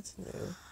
That's new.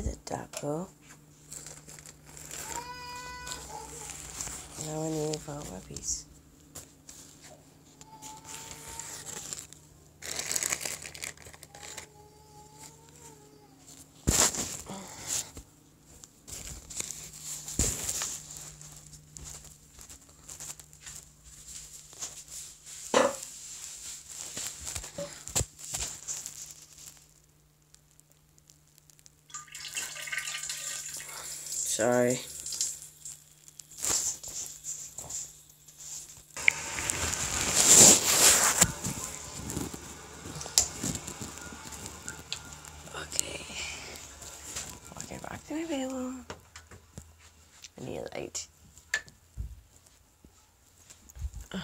Okay, the taco. Now I need find my piece. Sorry. Okay. Walking back to my bedroom. I need a light. Are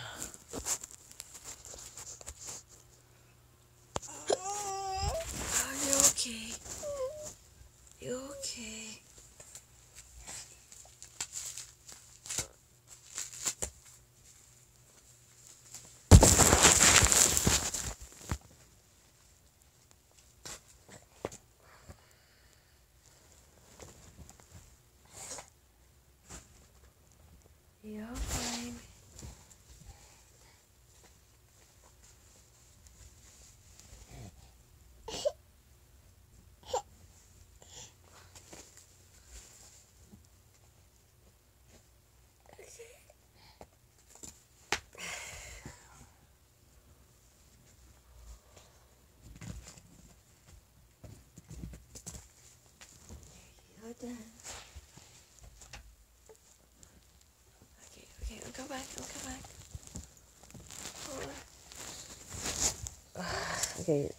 you okay? You okay? You're back, I'll go back. Okay.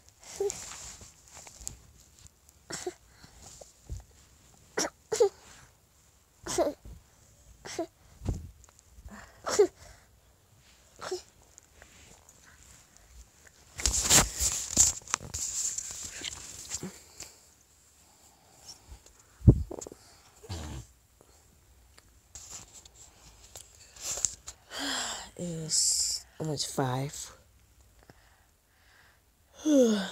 Almost five. oh.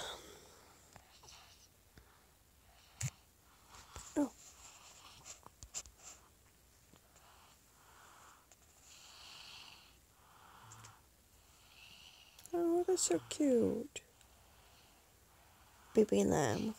Oh, that's so cute. Baby lamb.